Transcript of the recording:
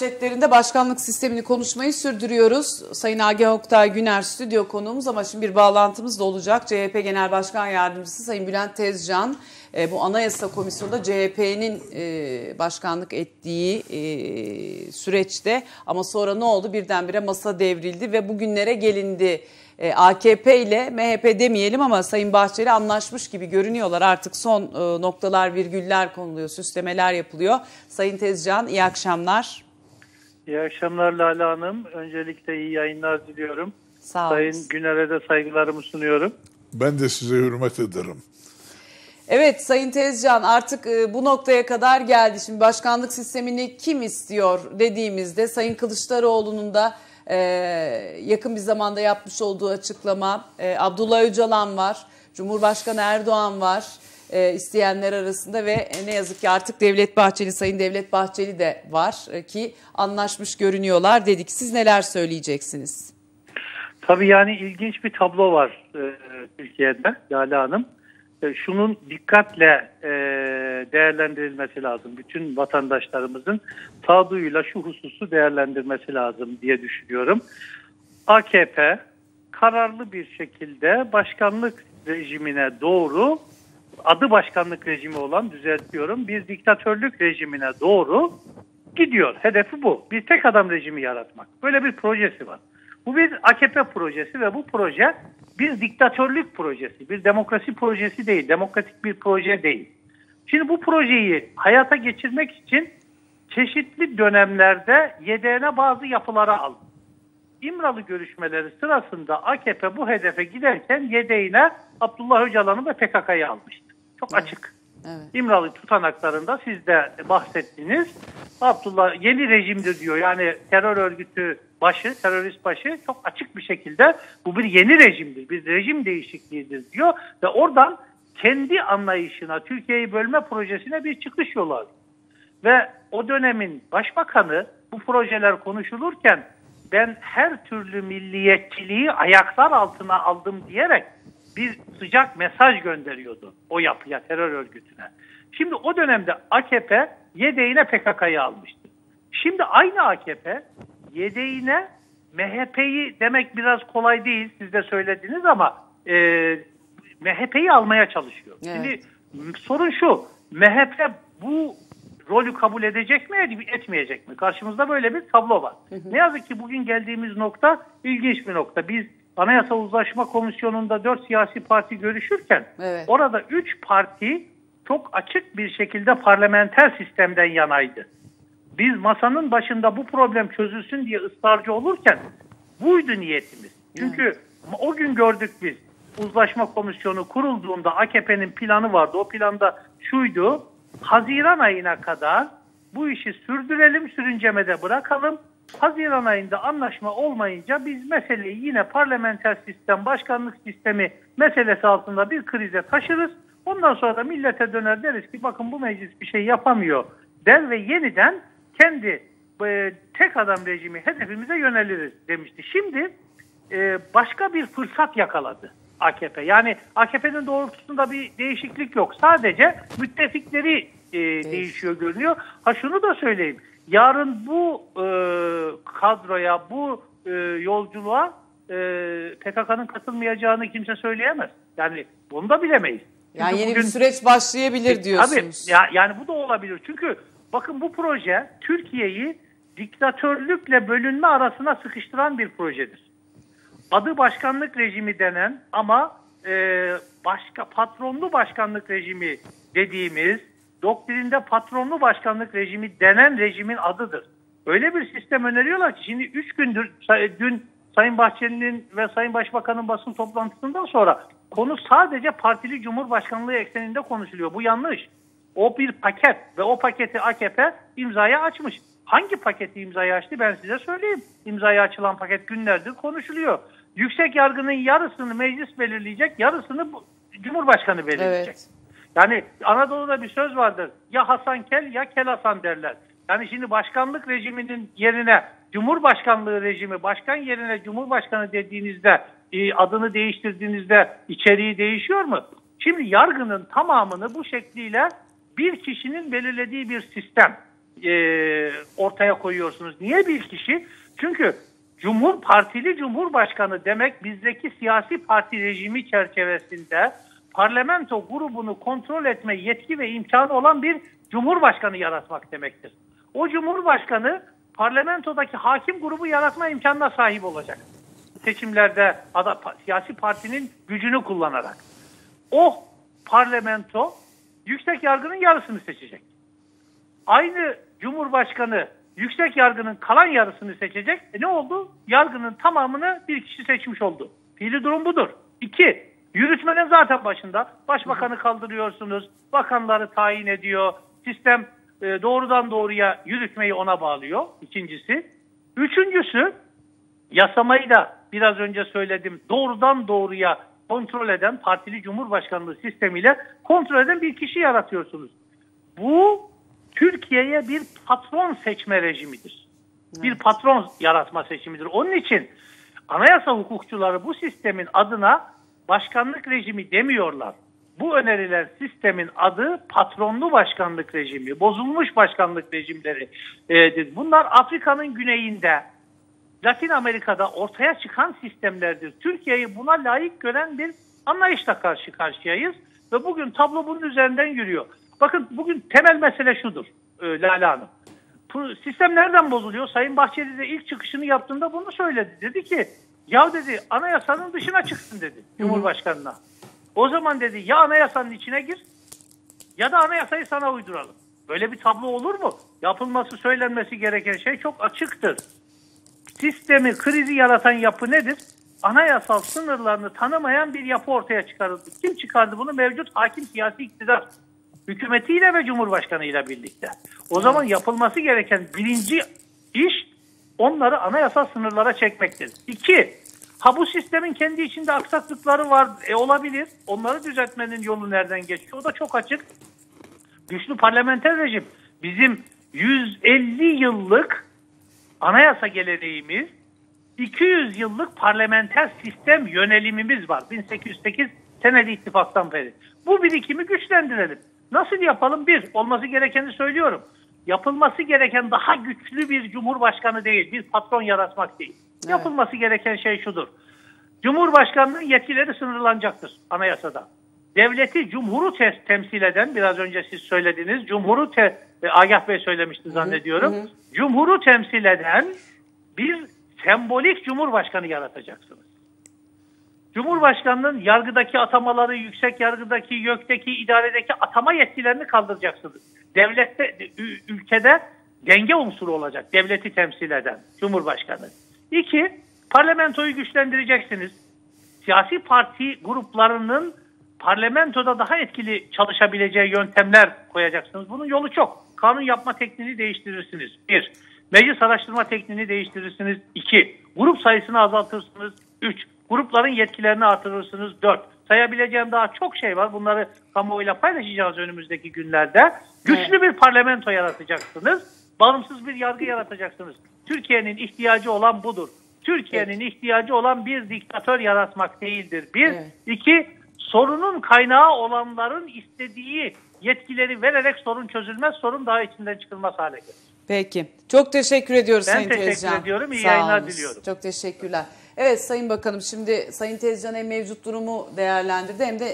Manşetlerinde başkanlık sistemini konuşmayı sürdürüyoruz. Sayın Agah Oktay Güner stüdyo konuğumuz ama şimdi bir bağlantımız da olacak. CHP Genel Başkan Yardımcısı Sayın Bülent Tezcan e, bu Anayasa Komisyonu'nda CHP'nin e, başkanlık ettiği e, süreçte ama sonra ne oldu birdenbire masa devrildi ve bugünlere gelindi. E, AKP ile MHP demeyelim ama Sayın Bahçeli anlaşmış gibi görünüyorlar. Artık son e, noktalar virgüller konuluyor, süslemeler yapılıyor. Sayın Tezcan iyi akşamlar. İyi akşamlar Lale Hanım. Öncelikle iyi yayınlar diliyorum. Sağ olun. Sayın Güner'e de saygılarımı sunuyorum. Ben de size hürmet ederim. Evet Sayın Tezcan artık e, bu noktaya kadar geldi. Şimdi başkanlık sistemini kim istiyor dediğimizde Sayın Kılıçdaroğlu'nun da e, yakın bir zamanda yapmış olduğu açıklama, e, Abdullah Öcalan var, Cumhurbaşkanı Erdoğan var e, isteyenler arasında ve ne yazık ki artık Devlet Bahçeli, Sayın Devlet Bahçeli de var e, ki anlaşmış görünüyorlar dedik. Siz neler söyleyeceksiniz? Tabii yani ilginç bir tablo var e, Türkiye'de Lale Hanım. E, şunun dikkatle e, değerlendirilmesi lazım. Bütün vatandaşlarımızın sağduyuyla şu hususu değerlendirmesi lazım diye düşünüyorum. AKP kararlı bir şekilde başkanlık rejimine doğru adı başkanlık rejimi olan düzeltiyorum bir diktatörlük rejimine doğru gidiyor. Hedefi bu. Bir tek adam rejimi yaratmak. Böyle bir projesi var. Bu bir AKP projesi ve bu proje bir diktatörlük projesi, bir demokrasi projesi değil, demokratik bir proje değil. Şimdi bu projeyi hayata geçirmek için çeşitli dönemlerde yedeğine bazı yapılara aldı. İmralı görüşmeleri sırasında AKP bu hedefe giderken yedeğine Abdullah Öcalan'ı ve PKK'yı almıştı. Çok Evet. açık. Evet. İmralı tutanaklarında siz de bahsettiniz. Abdullah yeni rejimdir diyor. Yani terör örgütü başı, terörist başı çok açık bir şekilde bu bir yeni rejimdir. Bir rejim değişikliğidir diyor. Ve oradan kendi anlayışına, Türkiye'yi bölme projesine bir çıkış yolu arıyor. Ve o dönemin başbakanı bu projeler konuşulurken ben her türlü milliyetçiliği ayaklar altına aldım diyerek bir sıcak mesaj gönderiyordu o yapıya, terör örgütüne. Şimdi o dönemde AKP yedeğine PKK'yı almıştı. Şimdi aynı AKP yedeğine MHP'yi demek biraz kolay değil siz de söylediniz ama e, MHP'yi almaya çalışıyor. Evet. Şimdi sorun şu MHP bu rolü kabul edecek mi etmeyecek mi? Karşımızda böyle bir tablo var. Ne yazık ki bugün geldiğimiz nokta ilginç bir nokta. Biz Anayasa Uzlaşma Komisyonu'nda dört siyasi parti görüşürken Evet. orada üç parti çok açık bir şekilde parlamenter sistemden yanaydı. Biz masanın başında bu problem çözülsün diye ısrarcı olurken buydu niyetimiz. Çünkü o gün gördük biz uzlaşma komisyonu kurulduğunda AKP'nin planı vardı. O planda şuydu. Haziran ayına kadar bu işi sürdürelim, sürüncemede bırakalım. Haziran ayında anlaşma olmayınca biz meseleyi yine parlamenter sistem, başkanlık sistemi meselesi altında bir krize taşırız. Ondan sonra da millete döner deriz ki bakın bu meclis bir şey yapamıyor der ve yeniden kendi e, tek adam rejimi hedefimize yöneliriz demişti. Şimdi e, başka bir fırsat yakaladı AKP. Yani AKP'nin doğrultusunda bir değişiklik yok. Sadece müttefikleri e, değişiyor görünüyor. Ha şunu da söyleyeyim. Yarın bu e, kadroya, bu e, yolculuğa e, PKK'nın katılmayacağını kimse söyleyemez. Yani bunu da bilemeyiz. Yani yeni bugün- bir süreç başlayabilir diyorsunuz. Tabii ya, yani bu da olabilir. Çünkü bakın bu proje Türkiye'yi diktatörlükle bölünme arasına sıkıştıran bir projedir. Adı başkanlık rejimi denen ama e, başka patronlu başkanlık rejimi dediğimiz doktrinde patronlu başkanlık rejimi denen rejimin adıdır. Öyle bir sistem öneriyorlar ki şimdi 3 gündür dün Sayın Bahçeli'nin ve Sayın Başbakan'ın basın toplantısından sonra konu sadece partili cumhurbaşkanlığı ekseninde konuşuluyor. Bu yanlış. O bir paket ve o paketi AKP imzaya açmış. Hangi paketi imzaya açtı ben size söyleyeyim. İmzaya açılan paket günlerdir konuşuluyor. Yüksek yargının yarısını meclis belirleyecek, yarısını Cumhurbaşkanı belirleyecek. Evet. Yani Anadolu'da bir söz vardır. Ya Hasan Kel ya Kel Hasan derler. Yani şimdi başkanlık rejiminin yerine Cumhurbaşkanlığı rejimi, başkan yerine Cumhurbaşkanı dediğinizde e, adını değiştirdiğinizde içeriği değişiyor mu? Şimdi yargının tamamını bu şekliyle bir kişinin belirlediği bir sistem. e, ortaya koyuyorsunuz? Niye bir kişi? Çünkü Cumhur Partili Cumhurbaşkanı demek bizdeki siyasi parti rejimi çerçevesinde parlamento grubunu kontrol etme yetki ve imkanı olan bir cumhurbaşkanı yaratmak demektir. O cumhurbaşkanı parlamentodaki hakim grubu yaratma imkanına sahip olacak. Seçimlerde ada, siyasi partinin gücünü kullanarak. O parlamento yüksek yargının yarısını seçecek. Aynı cumhurbaşkanı yüksek yargının kalan yarısını seçecek. E ne oldu? Yargının tamamını bir kişi seçmiş oldu. Fiili durum budur. İki, yürütmenin zaten başında. Başbakanı kaldırıyorsunuz, bakanları tayin ediyor. Sistem e, doğrudan doğruya yürütmeyi ona bağlıyor. İkincisi. Üçüncüsü, yasamayı da biraz önce söyledim. Doğrudan doğruya kontrol eden partili cumhurbaşkanlığı sistemiyle kontrol eden bir kişi yaratıyorsunuz. Bu Türkiye'ye bir patron seçme rejimidir. Bir patron yaratma seçimidir. Onun için anayasa hukukçuları bu sistemin adına başkanlık rejimi demiyorlar. Bu önerilen sistemin adı patronlu başkanlık rejimi, bozulmuş başkanlık rejimleridir. Bunlar Afrika'nın güneyinde, Latin Amerika'da ortaya çıkan sistemlerdir. Türkiye'yi buna layık gören bir anlayışla karşı karşıyayız ve bugün tablo bunun üzerinden yürüyor. Bakın bugün temel mesele şudur e, Lale Hanım. Bu sistem nereden bozuluyor? Sayın Bahçeli de ilk çıkışını yaptığında bunu söyledi. Dedi ki ya dedi anayasanın dışına çıksın dedi Cumhurbaşkanı'na. O zaman dedi ya anayasanın içine gir ya da anayasayı sana uyduralım. Böyle bir tablo olur mu? Yapılması söylenmesi gereken şey çok açıktır. Sistemi, krizi yaratan yapı nedir? Anayasal sınırlarını tanımayan bir yapı ortaya çıkarıldı. Kim çıkardı bunu? Mevcut hakim siyasi iktidar hükümetiyle ve cumhurbaşkanıyla birlikte. O zaman yapılması gereken birinci iş onları anayasal sınırlara çekmektir. İki, ha bu sistemin kendi içinde aksaklıkları var e, olabilir. Onları düzeltmenin yolu nereden geçiyor? O da çok açık. Güçlü parlamenter rejim bizim 150 yıllık anayasa geleneğimiz 200 yıllık parlamenter sistem yönelimimiz var. 1808 senedi ittifaktan beri. Bu birikimi güçlendirelim. Nasıl yapalım? Bir, olması gerekeni söylüyorum. Yapılması gereken daha güçlü bir cumhurbaşkanı değil, bir patron yaratmak değil. Evet. Yapılması gereken şey şudur. Cumhurbaşkanının yetkileri sınırlanacaktır anayasada. Devleti cumhuru te temsil eden, biraz önce siz söylediniz, cumhuru te e, Agah Bey söylemişti zannediyorum. Hı hı. Cumhuru temsil eden bir sembolik cumhurbaşkanı yaratacaksınız. Cumhurbaşkanının yargıdaki atamaları, yüksek yargıdaki, YÖK'teki, idaredeki atama yetkilerini kaldıracaksınız. Devlette, ülkede denge unsuru olacak. Devleti temsil eden Cumhurbaşkanı. İki, parlamentoyu güçlendireceksiniz. Siyasi parti gruplarının parlamentoda daha etkili çalışabileceği yöntemler koyacaksınız. Bunun yolu çok. Kanun yapma tekniğini değiştirirsiniz. Bir, meclis araştırma tekniğini değiştirirsiniz. İki, grup sayısını azaltırsınız. Üç, Grupların yetkilerini artırırsınız. Dört. Sayabileceğim daha çok şey var. Bunları kamuoyuyla paylaşacağız önümüzdeki günlerde. Güçlü bir parlamento yaratacaksınız. Bağımsız bir yargı yaratacaksınız. Türkiye'nin ihtiyacı olan budur. Türkiye'nin evet. ihtiyacı olan bir diktatör yaratmak değildir. Bir. Evet. iki sorunun kaynağı olanların istediği yetkileri vererek sorun çözülmez, sorun daha içinden çıkılmaz hale gelir. Peki. Çok teşekkür ediyoruz ben Sayın Tezcan. Ben teşekkür ediyorum. İyi Sağ yayınlar olunuz. diliyorum. Çok teşekkürler. Evet Sayın Bakanım şimdi Sayın Tezcan hem mevcut durumu değerlendirdi hem de